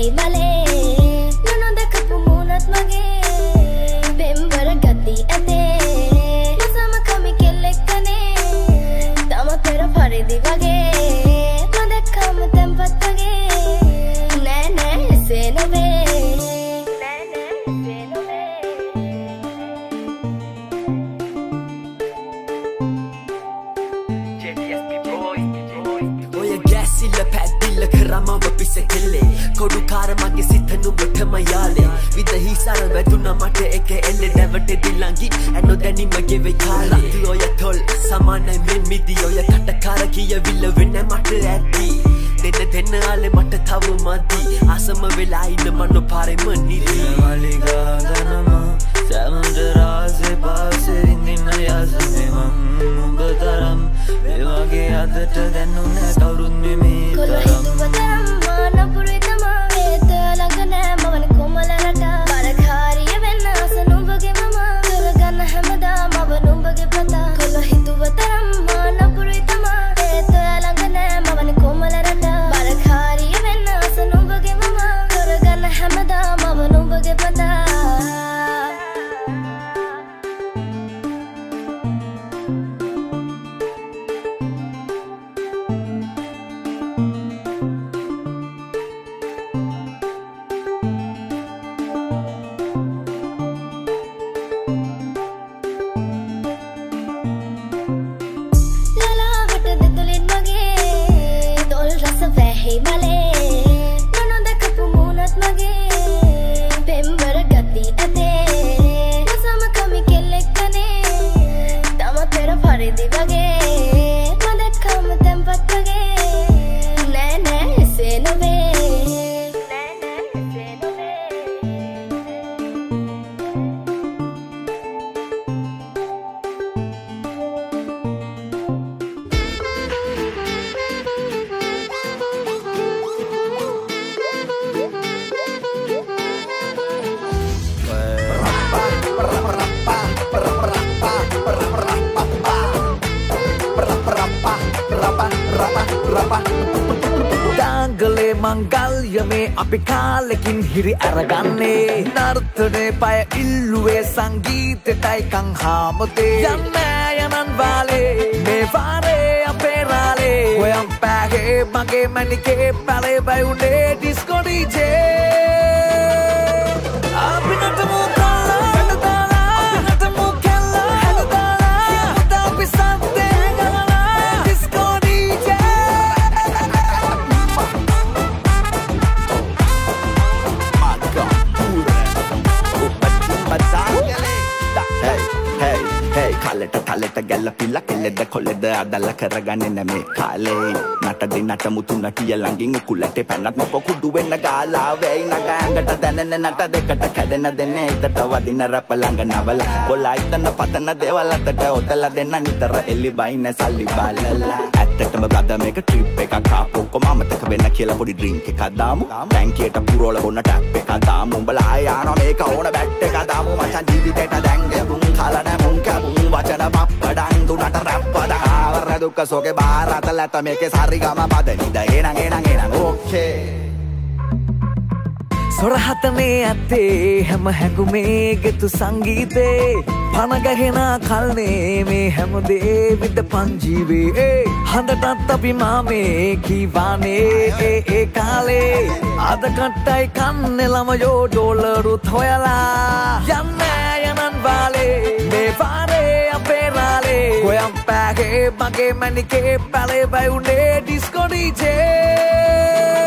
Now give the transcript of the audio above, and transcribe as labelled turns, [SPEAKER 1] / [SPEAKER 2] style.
[SPEAKER 1] Hey, my lady. කෙල්ලේ කොඩු කාරමගේ සිත නුබටම යාලේ විදහිසර වැදුන මට එක එල්ල. නැවට දිල්ලංගි ඇනො දැනිමගේ වෙයි කාලා. ති ඔය තොල් සමානයි මෙන් මිදි ඔය කටකාර කිය විල්ල වෙන්න මට ඇති. දෙන්න දෙන්න ආලෙ මට තව මදි. අසම වෙලා ඉන්න මන්න පාරෙම නිදී
[SPEAKER 2] මලිගාගනම සැමටරාසේ මංගල්යමේ අපි කාලෙකින් හිරි අරගන්නේ. නර්තනය පය ඉල්ලුවේ සංගීතටයි කංහාමතේ. යන්නෑ යනන් වාලේ මේ වාරේ අපේරාලේ ඔයම් පෑගේ මගේ මැනිකේ පැලේ බැවුනේ ඩිස්කොඩීජේ අපි නටමු ගැල්ල
[SPEAKER 3] පිල්ල කෙල්ලෙද කොල්ලෙද අදල්ල කරගන්න නැමේ කාලේ. නට දෙන්නට මුතු නටිය ළඟින් උකුලට පැනත් මොක කුඩු වෙන්න ගාලාවෙයි නගෑඟට දැනෙන නට දෙකට කැඩෙන දෙන්න එතට වදින රැප ළඟ නවල. කොලා ඉතන පතන දේවල් අතට ඔතල දෙන්න නිතර එල්ලි බයින සල්ලි බලලා. ඇත්තටම බ්‍රද මේක ට්‍රිප් එකක් ආපු කොමමතක වෙන්න කියලා පොඩි ඩ්‍රින්ක් එකක් දාමු. ටැංකියට පුරවල බොන්න ටැප් එකක් දාමු. උඹලා ආය යනවා මේක ඕන බැට් එකක් දාමු. මචං ජීවිතේට දැන් ගෙවුම් කාලා නැමුම් කැවුම් වචන දුක්ක සෝකේ බාරත ලැත මේකේ සරිගම පද නිද එනං එනං එනං. ඕකේ.
[SPEAKER 2] සොරහතනේ ඇත්තේ හැම හැඟුමේ ගෙතු සංගීතේ. පනගහෙන කල්නේ මේ හැමදේ විද පංජීවේ. හඳටත් අපි මාමේ කීවානේ. ඒ ඒ කාලේ අද කට්ටයි කන්නෙලම යෝ ඩෝලරුත් හොයලා. යන්න යනන් වාලේ. පෑගේ මගේ මැනිකේ පැලේ බැවුනේ ඩිස්කොඩීචේ අපි නටමු